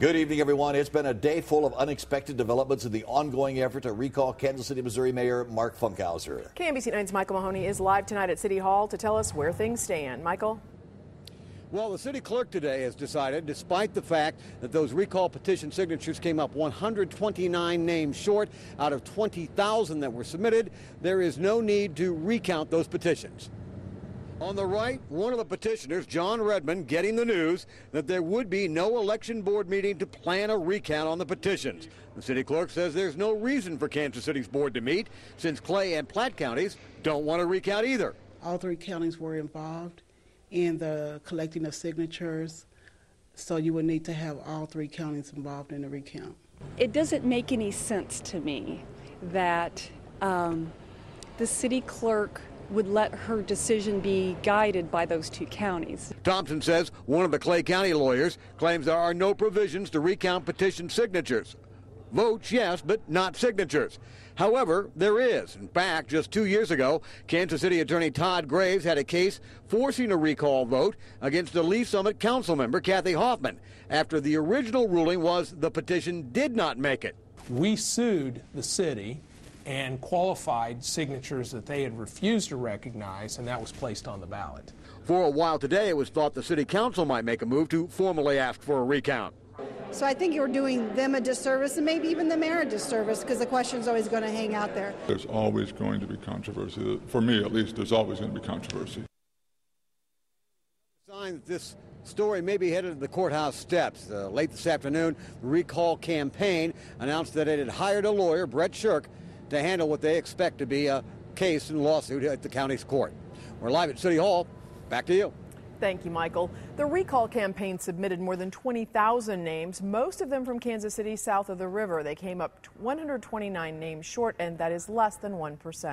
Good evening, everyone. It's been a day full of unexpected developments in the ongoing effort to recall Kansas City, Missouri Mayor Mark Funkhouser. KMBC 9's Michael Mahoney is live tonight at City Hall to tell us where things stand. Michael? Well, the city clerk today has decided, despite the fact that those recall petition signatures came up 129 names short out of 20,000 that were submitted, there is no need to recount those petitions. On the right, one of the petitioners, John Redmond, getting the news that there would be no election board meeting to plan a recount on the petitions. The city clerk says there's no reason for Kansas City's board to meet since Clay and Platte counties don't want to recount either. All three counties were involved in the collecting of signatures, so you would need to have all three counties involved in the recount. It doesn't make any sense to me that um, the city clerk would let her decision be guided by those two counties. Thompson says one of the Clay County lawyers claims there are no provisions to recount petition signatures. Votes, yes, but not signatures. However, there is. In fact, just two years ago, Kansas City Attorney Todd Graves had a case forcing a recall vote against the Lee Summit council member Kathy Hoffman after the original ruling was the petition did not make it. We sued the city and qualified signatures that they had refused to recognize, and that was placed on the ballot. For a while today, it was thought the city council might make a move to formally ask for a recount. So I think you're doing them a disservice and maybe even the mayor a disservice because the question's always going to hang out there. There's always going to be controversy. For me, at least, there's always going to be controversy. Sign that this story may be headed to the courthouse steps. Uh, late this afternoon, the recall campaign announced that it had hired a lawyer, Brett Shirk, to handle what they expect to be a case and lawsuit at the county's court. We're live at City Hall. Back to you. Thank you, Michael. The recall campaign submitted more than 20,000 names, most of them from Kansas City south of the river. They came up 129 names short, and that is less than 1%.